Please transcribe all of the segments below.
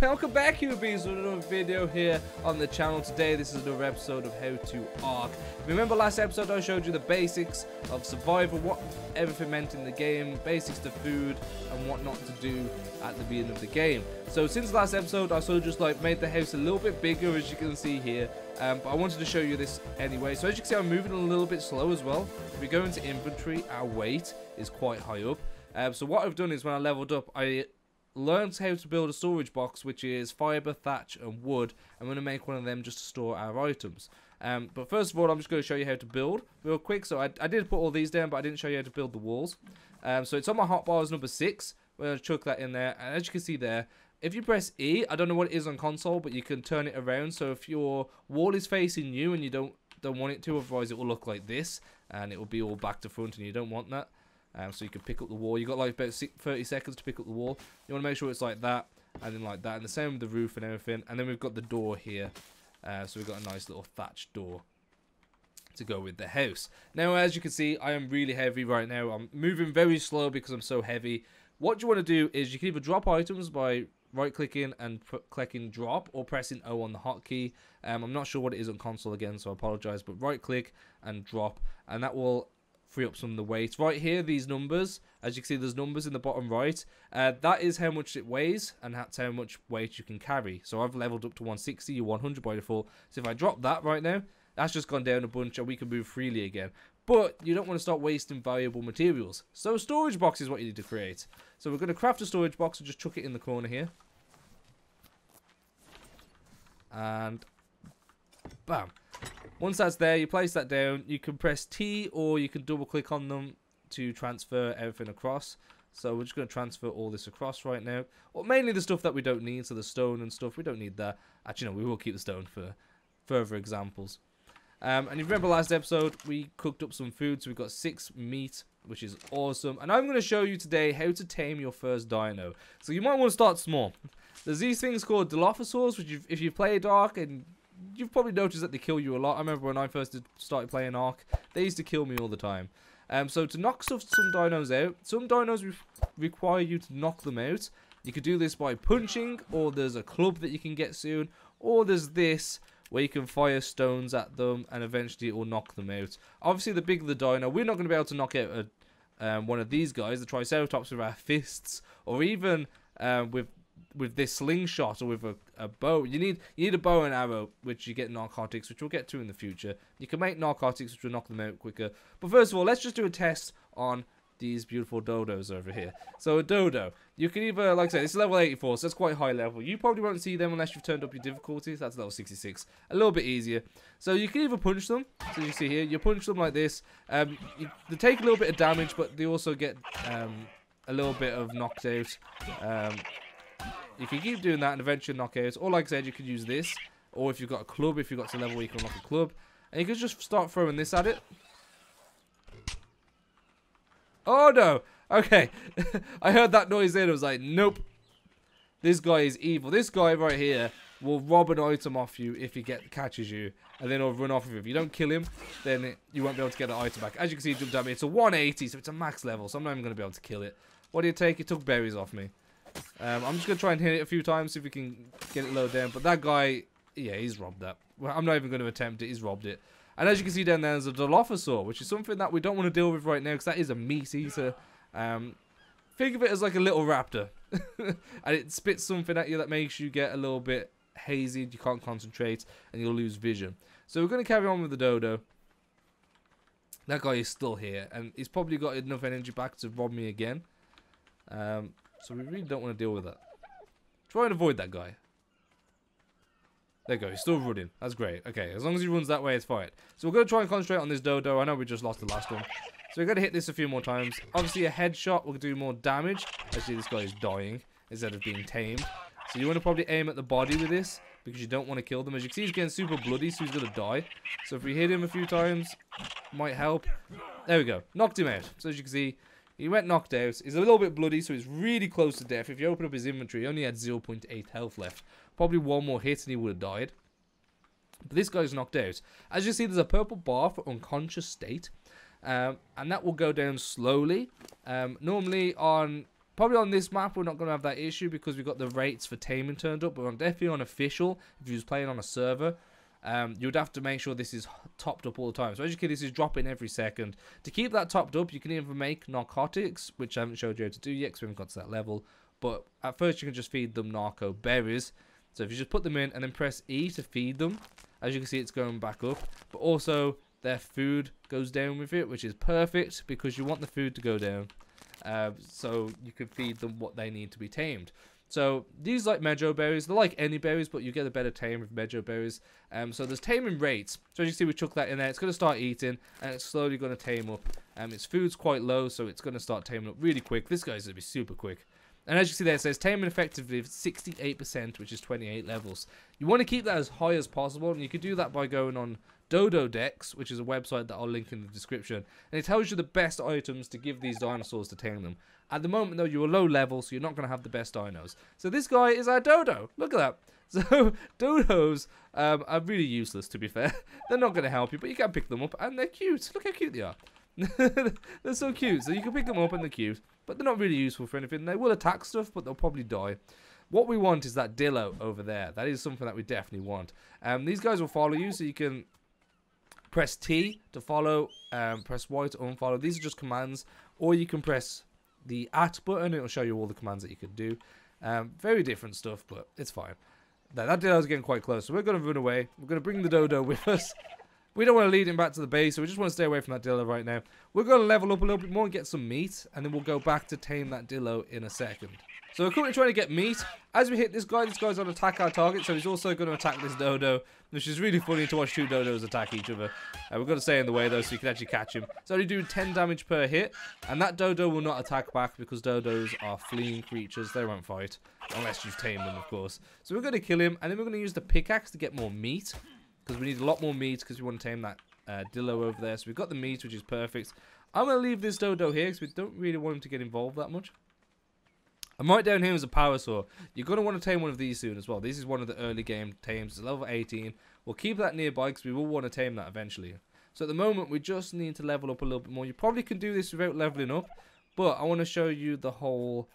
Welcome back, QBs, to another video here on the channel. Today, this is another episode of How to Ark. Remember last episode I showed you the basics of survival, what everything meant in the game, basics to food, and what not to do at the beginning of the game. So since last episode, I sort of just like made the house a little bit bigger, as you can see here. Um, but I wanted to show you this anyway. So as you can see, I'm moving a little bit slow as well. If we go into inventory, our weight is quite high up. Um, so what I've done is when I leveled up, I learned how to build a storage box, which is fiber, thatch, and wood. I'm going to make one of them just to store our items. Um, but first of all, I'm just going to show you how to build real quick. So I, I did put all these down, but I didn't show you how to build the walls. Um, so it's on my hotbars number 6. We're going to chuck that in there. And as you can see there, if you press E, I don't know what it is on console, but you can turn it around. So if your wall is facing you and you don't don't want it to, otherwise it will look like this. And it will be all back to front and you don't want that. Um, so you can pick up the wall. You've got like about 30 seconds to pick up the wall. You want to make sure it's like that and then like that. And the same with the roof and everything. And then we've got the door here. Uh, so we've got a nice little thatched door to go with the house. Now, as you can see, I am really heavy right now. I'm moving very slow because I'm so heavy. What you want to do is you can either drop items by right clicking and clicking drop or pressing O on the hotkey. Um, I'm not sure what it is on console again, so I apologize. But right click and drop, and that will free up some of the weight. Right here, these numbers, as you can see, there's numbers in the bottom right. Uh, that is how much it weighs, and how much weight you can carry. So I've leveled up to 160, you're 100 by default. So if I drop that right now, that's just gone down a bunch, and we can move freely again. But you don't want to start wasting valuable materials. So a storage box is what you need to create. So we're going to craft a storage box and just chuck it in the corner here. And bam. Once that's there, you place that down. You can press T or you can double click on them to transfer everything across. So we're just going to transfer all this across right now. Well, mainly the stuff that we don't need, so the stone and stuff, we don't need that. Actually, no, we will keep the stone for further examples. Um, and you remember last episode, we cooked up some food, so we've got six meat, which is awesome. And I'm going to show you today how to tame your first dino. So you might want to start small. There's these things called Dilophosaurs, which if you play Dark and you've probably noticed that they kill you a lot. I remember when I first started playing Ark, they used to kill me all the time. Um, so to knock some, some dinos out, some dinos re require you to knock them out. You could do this by punching, or there's a club that you can get soon, or there's this where you can fire stones at them and eventually it will knock them out. Obviously, the bigger the dino, we're not going to be able to knock out a, um, one of these guys, the Triceratops, with our fists, or even um, with with this slingshot or with a, a bow. You need you need a bow and arrow, which you get narcotics, which we'll get to in the future. You can make narcotics, which will knock them out quicker. But first of all, let's just do a test on these beautiful dodos over here. So a dodo, you can either, like I said, it's level 84, so that's quite high level. You probably won't see them unless you've turned up your difficulties. That's level 66. A little bit easier. So you can either punch them, so you see here, you punch them like this. Um, you, they take a little bit of damage, but they also get um, a little bit of knocked out. Um, you can keep doing that and eventually knock out. Or like I said, you could use this. Or if you've got a club, if you've got to level where you can knock a club. And you can just start throwing this at it. Oh no! Okay. I heard that noise then. I was like, nope. This guy is evil. This guy right here will rob an item off you if he get catches you. And then he'll run off with you. If you don't kill him, then it, you won't be able to get the item back. As you can see, he jumped at me. It's a 180, so it's a max level. So I'm not even going to be able to kill it. What do you take? It took berries off me. Um, I'm just going to try and hit it a few times, see if we can get it low down. But that guy, yeah, he's robbed that. I'm not even going to attempt it. He's robbed it. And as you can see down there, there's a Dilophosaur, which is something that we don't want to deal with right now, because that is a meat eater. Um, think of it as like a little raptor. and it spits something at you that makes you get a little bit hazy, you can't concentrate, and you'll lose vision. So we're going to carry on with the dodo. That guy is still here, and he's probably got enough energy back to rob me again. Um, so we really don't want to deal with that. Try and avoid that guy. There you go, he's still running. That's great. Okay, as long as he runs that way, it's fine. So we're going to try and concentrate on this dodo. I know we just lost the last one. So we're going to hit this a few more times. Obviously, a headshot will do more damage. Actually, this guy is dying instead of being tamed. So you want to probably aim at the body with this because you don't want to kill them. As you can see, he's getting super bloody, so he's going to die. So if we hit him a few times, might help. There we go. Knocked him out. So as you can see, he went knocked out. He's a little bit bloody, so he's really close to death. If you open up his inventory, he only had 0.8 health left. Probably one more hit and he would have died. But this guy's knocked out. As you see, there's a purple bar for unconscious state. Um, and that will go down slowly. Um, normally on Probably on this map, we're not going to have that issue because we've got the rates for taming turned up. But on definitely on official, if you was playing on a server, um, you would have to make sure this is topped up all the time. So as you can, see this is dropping every second. To keep that topped up, you can even make narcotics, which I haven't showed you how to do yet because we haven't got to that level. But at first, you can just feed them narco berries. So if you just put them in and then press E to feed them, as you can see, it's going back up. But also, their food goes down with it, which is perfect because you want the food to go down. Uh, so you can feed them what they need to be tamed. So these like Mejo berries, they're like any berries, but you get a better tame with Mejo berries. Um, so there's taming rates. So as you see, we chuck that in there. It's going to start eating, and it's slowly going to tame up. Um, its food's quite low, so it's going to start taming up really quick. This guy's going to be super quick. And as you see there, it says taming effectively 68%, which is 28 levels. You want to keep that as high as possible, and you can do that by going on Dododex, which is a website that I'll link in the description, and it tells you the best items to give these dinosaurs to tame them. At the moment, though, you're low level, so you're not going to have the best dinos. So this guy is our dodo. Look at that. So dodos um, are really useless, to be fair. they're not going to help you, but you can pick them up, and they're cute. Look how cute they are. they're so cute. So you can pick them up, and they're cute, but they're not really useful for anything. They will attack stuff, but they'll probably die. What we want is that Dillo over there. That is something that we definitely want. Um, these guys will follow you, so you can press T to follow, um, press Y to unfollow. These are just commands, or you can press the at button. It'll show you all the commands that you can do. Um, very different stuff, but it's fine. Now, That, did I was getting quite close, so we're going to run away. We're going to bring the dodo with us. We don't want to lead him back to the base, so we just want to stay away from that Dillo right now. We're going to level up a little bit more and get some meat, and then we'll go back to tame that Dillo in a second. So we're currently trying to get meat. As we hit this guy, this guy's on attack our target, so he's also going to attack this dodo, which is really funny to watch two dodos attack each other. Uh, we've got to stay in the way, though, so you can actually catch him. It's only doing 10 damage per hit, and that dodo will not attack back because dodos are fleeing creatures. They won't fight, unless you've tamed them, of course. So we're going to kill him, and then we're going to use the pickaxe to get more meat, because we need a lot more meat because we want to tame that uh, Dillo over there. So we've got the meat, which is perfect. I'm going to leave this dodo here because we don't really want him to get involved that much. And right down here is a Parasaur. You're going to want to tame one of these soon as well. This is one of the early game tames. It's level 18. We'll keep that nearby because we will want to tame that eventually. So at the moment, we just need to level up a little bit more. You probably can do this without leveling up. But I want to show you the whole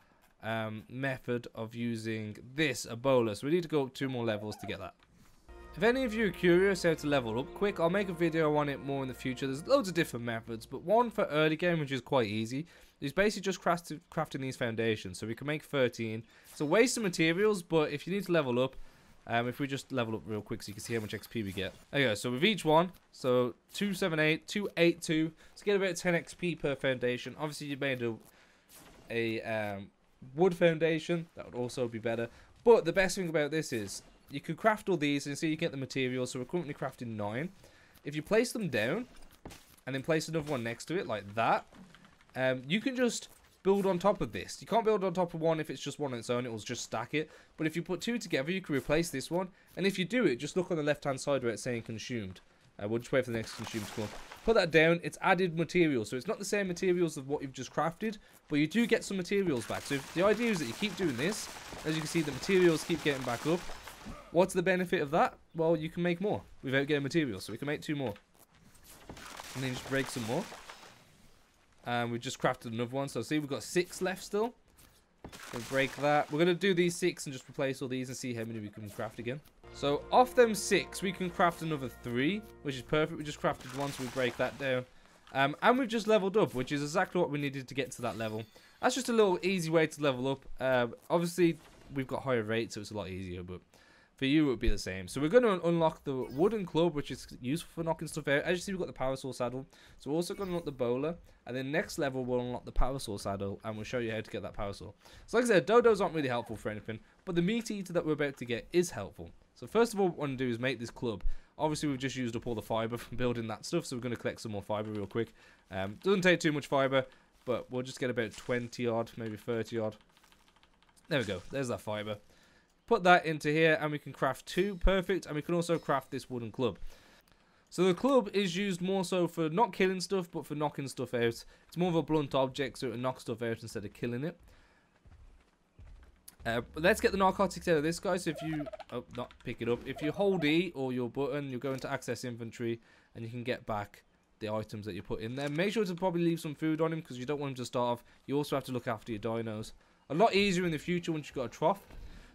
um, method of using this Ebola. So we need to go up two more levels to get that. If any of you are curious how to level up quick, I'll make a video on it more in the future. There's loads of different methods, but one for early game, which is quite easy, is basically just crafting, these foundations. So we can make 13. It's a waste of materials, but if you need to level up, um, if we just level up real quick so you can see how much XP we get. Okay, so with each one, so 278, 282, to get about 10 XP per foundation. Obviously, you made a, a um, wood foundation, that would also be better. But the best thing about this is you can craft all these and see you get the materials. So we're currently crafting nine. If you place them down and then place another one next to it like that, um, you can just build on top of this. You can't build on top of one if it's just one on its own. It will just stack it. But if you put two together, you can replace this one. And if you do it, just look on the left-hand side where it's saying consumed. Uh, we'll just wait for the next consumed to come. Put that down. It's added materials. So it's not the same materials of what you've just crafted, but you do get some materials back. So the idea is that you keep doing this. As you can see, the materials keep getting back up. What's the benefit of that? Well, you can make more without getting materials. So we can make two more. And then just break some more. And we've just crafted another one. So see, we've got six left still. We'll break that. We're going to do these six and just replace all these and see how many we can craft again. So off them six, we can craft another three, which is perfect. We just crafted one, so we break that down. Um, and we've just leveled up, which is exactly what we needed to get to that level. That's just a little easy way to level up. Uh, obviously, we've got higher rates, so it's a lot easier, but for you, it would be the same. So we're going to unlock the wooden club, which is useful for knocking stuff out. As you see, we've got the Parasaur saddle. So we're also going to unlock the bola. And then next level, we'll unlock the Parasaur saddle. And we'll show you how to get that Parasaur. So like I said, dodos aren't really helpful for anything. But the meat eater that we're about to get is helpful. So first of all, what we want to do is make this club. Obviously, we've just used up all the fiber from building that stuff. So we're going to collect some more fiber real quick. Um, doesn't take too much fiber. But we'll just get about 20 odd, maybe 30 odd. There we go. There's that fiber. Put that into here and we can craft two. Perfect. And we can also craft this wooden club. So the club is used more so for not killing stuff, but for knocking stuff out. It's more of a blunt object, so it knocks stuff out instead of killing it. Uh, let's get the narcotics out of this guy. So if you, oh, not pick it up. If you hold E or your button, you go into access inventory and you can get back the items that you put in there. Make sure to probably leave some food on him because you don't want him to starve. You also have to look after your dinos. a lot easier in the future once you've got a trough.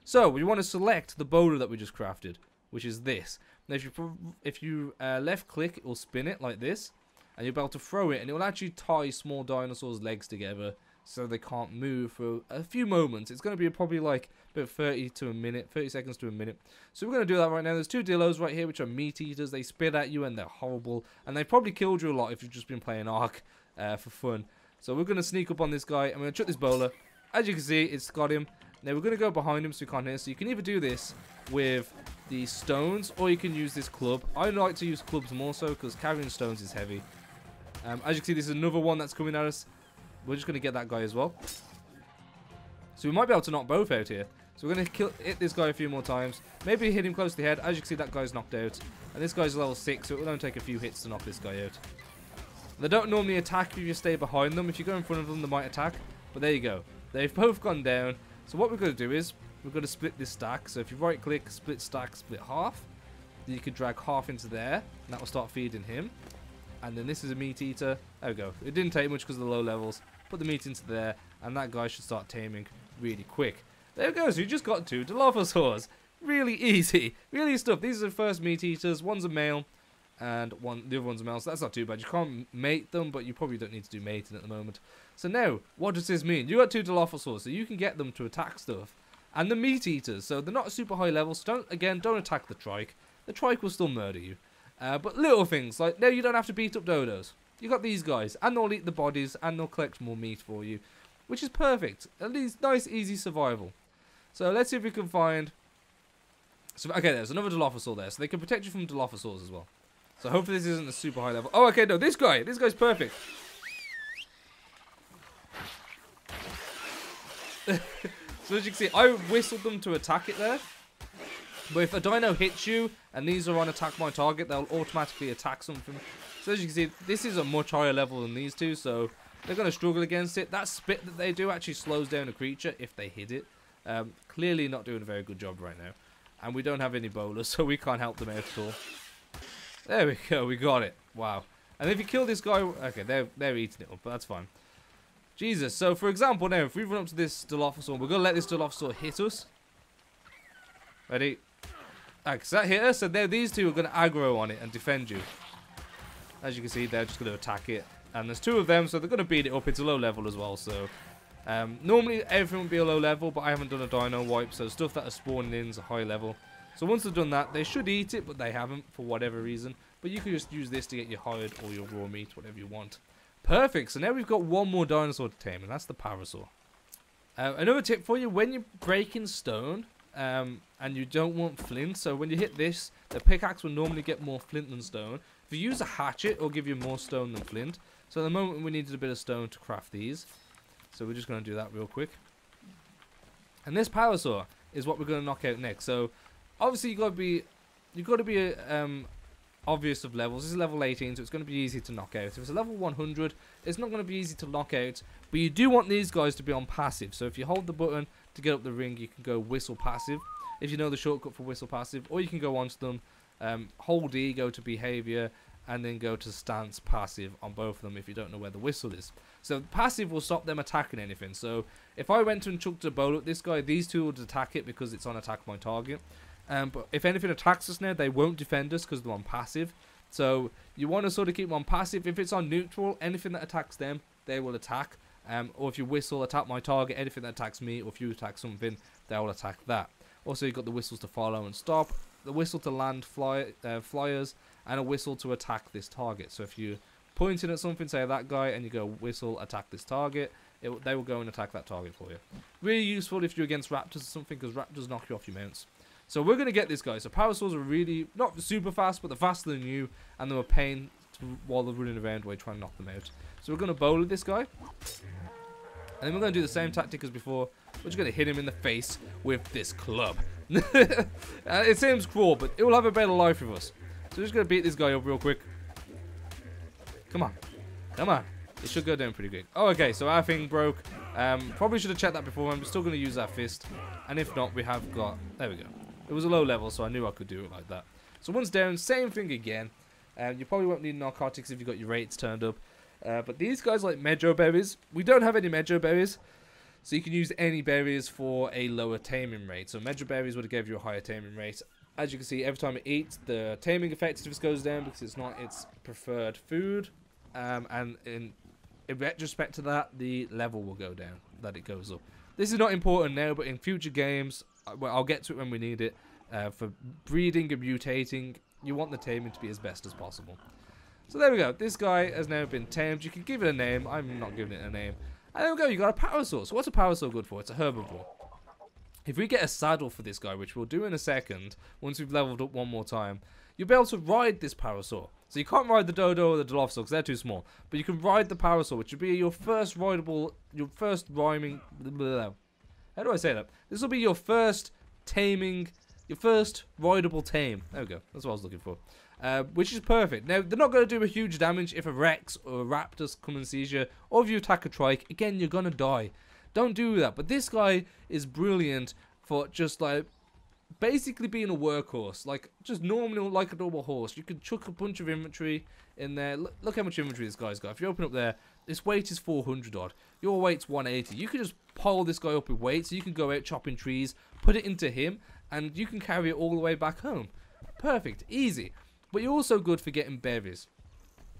So we want to select the boulder that we just crafted, which is this. Now if you if you uh, left click, it will spin it like this, and you'll be able to throw it, and it will actually tie small dinosaurs' legs together so they can't move for a few moments. It's going to be probably like about 30 to a minute, 30 seconds to a minute. So we're going to do that right now. There's two Dillos right here, which are meat eaters. They spit at you and they're horrible, and they probably killed you a lot if you've just been playing Ark uh, for fun. So we're going to sneak up on this guy. I'm going to chuck this bola. As you can see, it's got him. Now we're going to go behind him so we can't hear. So you can either do this with the stones or you can use this club. I like to use clubs more so because carrying stones is heavy. Um, as you can see, this is another one that's coming at us. We're just going to get that guy as well. So we might be able to knock both out here. So we're going to hit this guy a few more times. Maybe hit him close to the head. As you can see, that guy's knocked out. And this guy's level 6, so it will only take a few hits to knock this guy out. They don't normally attack if you stay behind them. If you go in front of them, they might attack. But there you go. They've both gone down. So what we're going to do is, we're going to split this stack. So if you right click, split stack, split half. Then you can drag half into there. And that will start feeding him. And then this is a meat eater. There we go. It didn't take much because of the low levels. Put the meat into there. And that guy should start taming really quick. There we go. So you just got two Dilophosaurs. Really easy. Really stuff. These are the first meat eaters. One's a male and one the other one's a so that's not too bad. You can't mate them, but you probably don't need to do mating at the moment. So now, what does this mean? You got two Dilophosaurs, so you can get them to attack stuff. And the meat eaters, so they're not super high level, so don't again don't attack the trike. The trike will still murder you. Uh, but little things like now you don't have to beat up dodos. You got these guys, and they'll eat the bodies, and they'll collect more meat for you, which is perfect. At least nice, easy survival. So let's see if we can find. So okay, there's another Dilophosaur there, so they can protect you from Dilophosaurs as well. So hopefully this isn't a super high level. Oh, okay, no, this guy. This guy's perfect. so as you can see, I whistled them to attack it there. But if a dino hits you and these are on attack my target, they'll automatically attack something. So as you can see, this is a much higher level than these two, so they're going to struggle against it. That spit that they do actually slows down a creature if they hit it. Um, clearly not doing a very good job right now. And we don't have any bolas, so we can't help them out at all. There we go, we got it. Wow. And if you kill this guy, okay, they're, they're eating it up, but that's fine. Jesus, so for example now, if we run up to this Dilophosaur, we're going to let this Dilophosaur hit us. Ready? Ah, cause that hit us, and then these two are going to aggro on it and defend you. As you can see, they're just going to attack it. And there's two of them, so they're going to beat it up. It's a low level as well, so... Um, normally, everything would be a low level, but I haven't done a dino wipe, so stuff that are spawning in is a high level. So once they've done that, they should eat it, but they haven't for whatever reason. But you can just use this to get your hide or your raw meat, whatever you want. Perfect. So now we've got one more dinosaur to tame, and that's the Parasaur. Uh, another tip for you, when you're breaking stone, um, and you don't want flint, so when you hit this, the pickaxe will normally get more flint than stone. If you use a hatchet, it'll give you more stone than flint. So at the moment, we needed a bit of stone to craft these. So we're just going to do that real quick. And this Parasaur is what we're going to knock out next. So obviously you got to be you got to be um, obvious of levels. This is level 18, so it's going to be easy to knock out. If it's a level 100, it's not going to be easy to knock out, but you do want these guys to be on passive. So if you hold the button to get up the ring, you can go whistle passive. If you know the shortcut for whistle passive, or you can go onto them, um, hold E, go to behavior, and then go to stance passive on both of them if you don't know where the whistle is. So passive will stop them attacking anything. So if I went and chucked a bowl at this guy, these two would attack it because it's on attack my target. Um, but if anything attacks us now, they won't defend us because they're on passive. So you want to sort of keep them on passive. If it's on neutral, anything that attacks them, they will attack. Um, or if you whistle, attack my target, anything that attacks me, or if you attack something, they will attack that. Also, you've got the whistles to follow and stop, the whistle to land fly, uh, flyers, and a whistle to attack this target. So if you're pointing at something, say that guy, and you go whistle, attack this target, it, they will go and attack that target for you. Really useful if you're against raptors or something, because raptors knock you off your mounts. So we're going to get this guy. So Parasaurs are really, not super fast, but they're faster than you, and they're a pain while they're running around while try and knock them out. So we're going to bowl at this guy. And then we're going to do the same tactic as before. We're just going to hit him in the face with this club. uh, it seems cruel, but it will have a better life with us. So we're just going to beat this guy up real quick. Come on. Come on. It should go down pretty quick. Oh, okay, so our thing broke. Um, probably should have checked that before. I'm still going to use our fist. And if not, we have got... There we go. It was a low level, so I knew I could do it like that. So one's down, same thing again. Um, you probably won't need narcotics if you've got your rates turned up. Uh, but these guys like Mejo berries. We don't have any Mejo berries. So you can use any berries for a lower taming rate. So Medra berries would have gave you a higher taming rate. As you can see, every time it eats, the taming effectiveness goes down because it's not its preferred food. Um, and in, in retrospect to that, the level will go down, that it goes up. This is not important now, but in future games, uh, I'll get to it when we need it. Uh, for breeding and mutating, you want the taming to be as best as possible. So there we go. This guy has now been tamed. You can give it a name. I'm not giving it a name. And there we go. You got a power So what's a parasaur good for? It's a herbivore. If we get a saddle for this guy, which we'll do in a second, once we've leveled up one more time, you'll be able to ride this parasaur. So you can't ride the dodo or the dilophosaur because they're too small. But you can ride the parasaur, which will be your first rideable, your first rhyming... Blah, blah. How do I say that? This will be your first taming, your first rideable tame. There we go. That's what I was looking for. Uh, which is perfect. Now, they're not going to do a huge damage if a Rex or a Raptor come and seize you, or if you attack a Trike. Again, you're going to die. Don't do that. But this guy is brilliant for just like basically being a workhorse, like just normally like a normal horse. You can chuck a bunch of inventory in there. Look, look how much inventory this guy's got. If you open up there, this weight is 400 odd. Your weight's 180. You can just pile this guy up with weight, so you can go out chopping trees, put it into him, and you can carry it all the way back home. Perfect, easy. But you're also good for getting berries.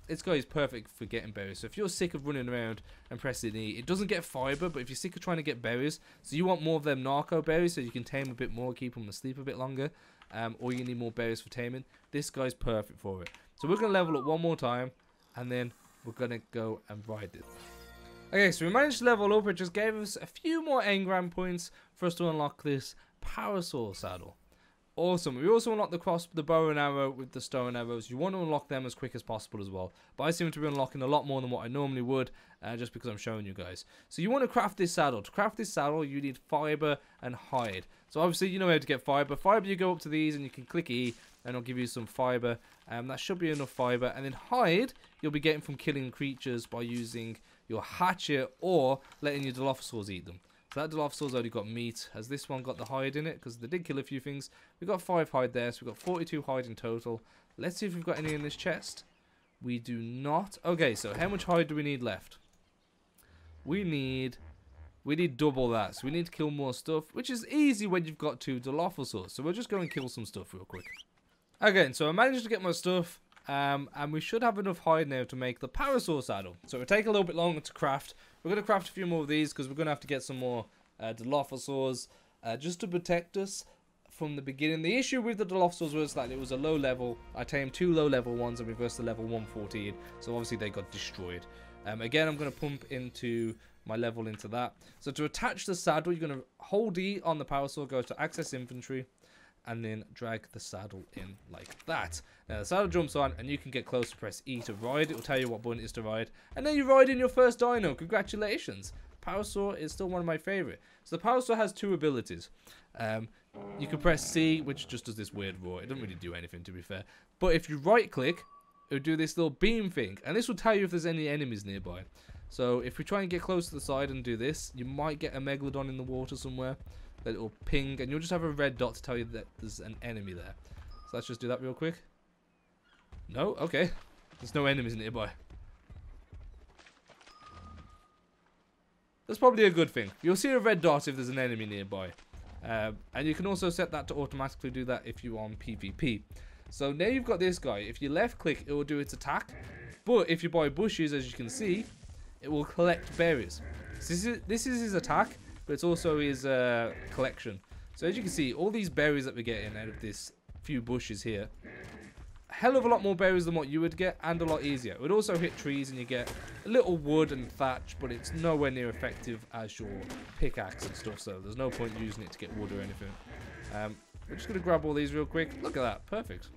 This guy is perfect for getting berries. So if you're sick of running around and pressing E, it doesn't get fiber, but if you're sick of trying to get berries, so you want more of them narco berries so you can tame a bit more, keep them asleep a bit longer, um, or you need more berries for taming, this guy's perfect for it. So we're going to level up one more time, and then we're going to go and ride it. Okay, so we managed to level up. It just gave us a few more engram points for us to unlock this Parasaur saddle. Awesome. We also unlock the cross, the bow and arrow with the stone arrows. You want to unlock them as quick as possible as well. But I seem to be unlocking a lot more than what I normally would, uh, just because I'm showing you guys. So you want to craft this saddle. To craft this saddle, you need fiber and hide. So obviously you know how to get fiber. Fiber, you go up to these and you can click E, and it'll give you some fiber. Um, that should be enough fiber. And then hide, you'll be getting from killing creatures by using your hatchet or letting your dilophosaurs eat them. That Dilophosaur's only got meat. Has this one got the hide in it? Because they did kill a few things. We've got 5 hide there, so we've got 42 hide in total. Let's see if we've got any in this chest. We do not. Okay, so how much hide do we need left? We need... We need double that, so we need to kill more stuff, which is easy when you've got two Dilophosaurs. So we'll just go and kill some stuff real quick. Again, so I managed to get my stuff. Um, and we should have enough hide now to make the Parasaur saddle. So it'll take a little bit longer to craft. We're going to craft a few more of these because we're going to have to get some more uh, Dilophosaurs uh, just to protect us from the beginning. The issue with the Dilophosaurs was that it was a low level. I tamed two low level ones and reversed the level 114. So obviously they got destroyed. Um, again, I'm going to pump into my level into that. So to attach the saddle, you're going to hold E on the Parasaur, go to access inventory and then drag the saddle in like that. Now the saddle jumps on and you can get close to press E to ride. It will tell you what button it is to ride. And then you ride in your first dino. Congratulations. Parasaur is still one of my favorite. So the Parasaur has two abilities. Um, you can press C, which just does this weird roar. It doesn't really do anything, to be fair. But if you right click, it will do this little beam thing. And this will tell you if there's any enemies nearby. So if we try and get close to the side and do this, you might get a Megalodon in the water somewhere that little ping, and you'll just have a red dot to tell you that there's an enemy there. So let's just do that real quick. No? Okay. There's no enemies nearby. That's probably a good thing. You'll see a red dot if there's an enemy nearby. Um, and you can also set that to automatically do that if you're on PvP. So now you've got this guy. If you left click, it will do its attack. But if you buy bushes, as you can see, it will collect berries. This is, this is his attack but it's also his uh, collection. So as you can see, all these berries that we're getting out of this few bushes here, hell of a lot more berries than what you would get, and a lot easier. It would also hit trees and you get a little wood and thatch, but it's nowhere near effective as your pickaxe and stuff, so there's no point using it to get wood or anything. Um, we're just going to grab all these real quick. Look at that. Perfect.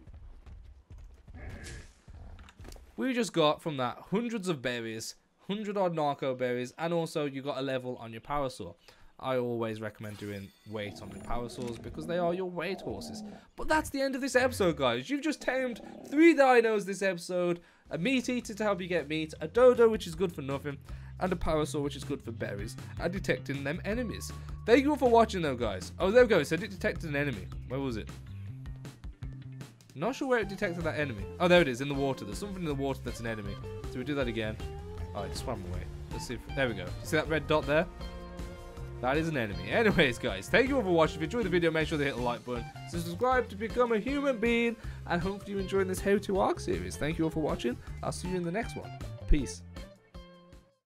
We just got from that hundreds of berries, 100 odd narco berries, and also you got a level on your parasaur. I always recommend doing weight on the parasaurs because they are your weight horses. But that's the end of this episode, guys. You've just tamed three dinos this episode. A meat eater to help you get meat, a dodo which is good for nothing, and a parasaur which is good for berries, and detecting them enemies. Thank you all for watching though, guys. Oh, there we go. Said it detected an enemy. Where was it? Not sure where it detected that enemy. Oh, there it is, in the water. There's something in the water that's an enemy. So we do that again. Oh, it swam away. Let's see if... There we go. See that red dot there? That is an enemy. Anyways, guys, thank you all for watching. If you enjoyed the video, make sure to hit the like button, subscribe to become a human being, and hopefully you enjoyed this How to Ark series. Thank you all for watching. I'll see you in the next one. Peace.